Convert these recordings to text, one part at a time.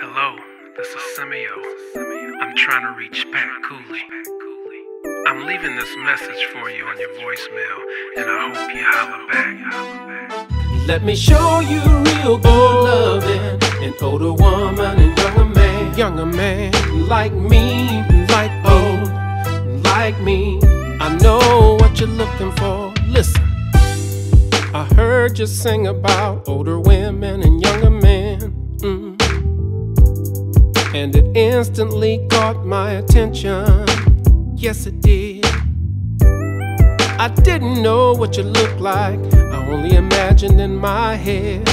Hello, this is Simeo. I'm trying to reach Pat Cooley. I'm leaving this message for you on your voicemail, and I hope you holler back. Let me show you real good loving. An older woman and younger man, Younger man, like me, like oh, like me. I know what you're looking for. Listen, I heard you sing about older women and younger And it instantly caught my attention. Yes, it did. I didn't know what you looked like, I only imagined in my head.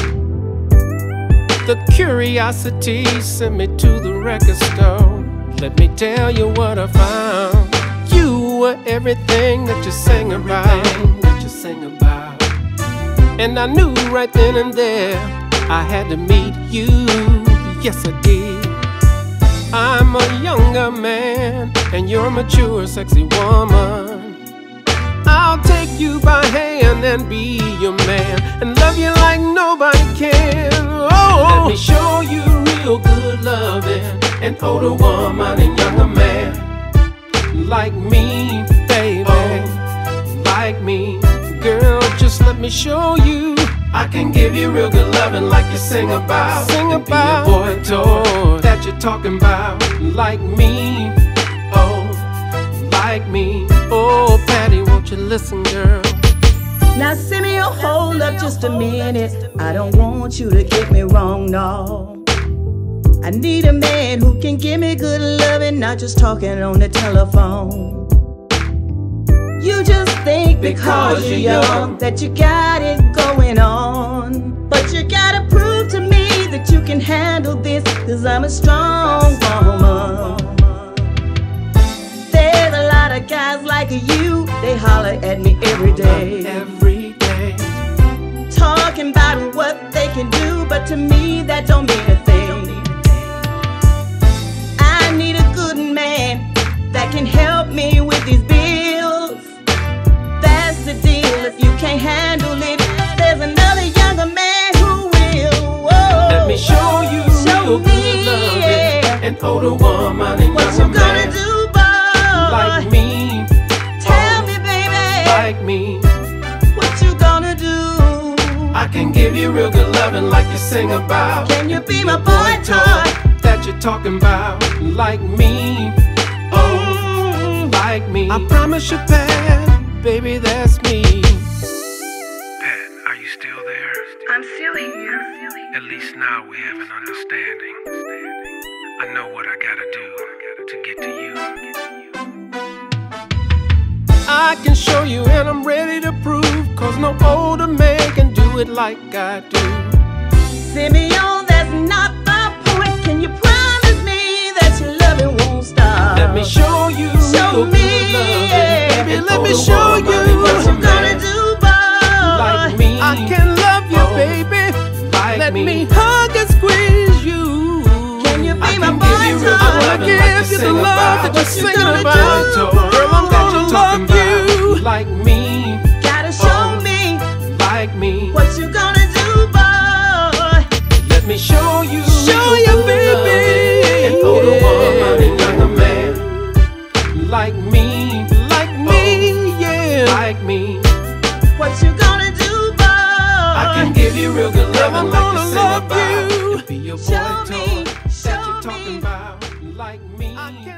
The curiosity sent me to the record store. Let me tell you what I found. You were everything that you sang about. That you sing about. And I knew right then and there I had to meet you. Yes, I did. I'm a younger man, and you're a mature, sexy woman. I'll take you by hand and be your man, and love you like nobody can. Oh, Let me show you real good loving. An older woman and younger man, like me, baby, oh, like me, girl. Just let me show you. I can give you real good loving like you sing about. Sing about boy toy that you're talking about. like me, Oh, like me. Oh, Patty, won't you listen, girl? Now, Simeon, hold up just a minute. I don't want you to get me wrong, no. I need a man who can give me good loving, not just talking on the telephone. You just think because you're young that you got it going on. But you gotta prove that you can handle this, cause I'm a strong woman. There's a lot of guys like you, they holler at me every day. every day. Talking about what they can do, but to me that don't mean a thing. I need a good man that can help yeah. An older woman and What you gonna man, do, boy? Like me, Tell me, baby. like me. What you gonna do? I can give you real good loving like you sing about. Can you be my boy toy? That you're talking about, like me, Oh, like me. I promise you, Pat, baby, that's me. Pat, are you still there? I'm still here. At least now we have an understanding. I know what I gotta do to get to you. I can show you, and I'm ready to prove. Cause no older man can do it like I do. Simeon, that's not the point. Can you promise me that your loving won't stop? Let me show you, Show me, good yeah. baby. An Let me show woman you and What you gonna do, boy? like me. I can love you, Oh, baby. like Let me. me you the love that you're singing about. Girl, I'm gonna love you like me, Gotta show Oh. me like me. what you gonna do, boy. Let me show you, Show you, baby. loving. An older woman and younger man, like me, like me, oh, yeah, like me. What you gonna do, boy? I can give you real good Girl, I'm like gonna love you. Be your boy Show me, show that you're talking me. Like me.